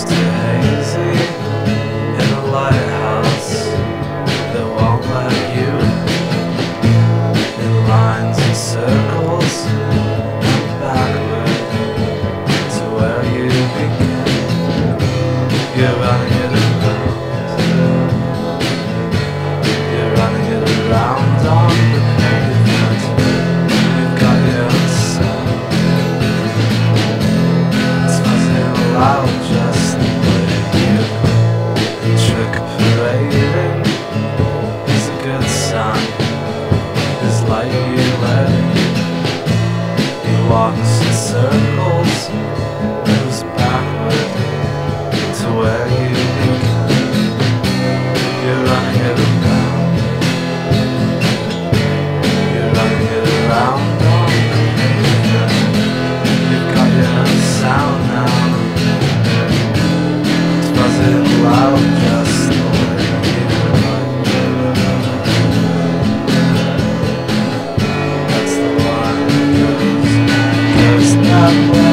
Esther Hazy in a lighthouse that won't let you in lines and circles to where you begin. Like let He walks in circles, moves to where you began. You're running around. You're running around. You've sound now. It's buzzing loud That's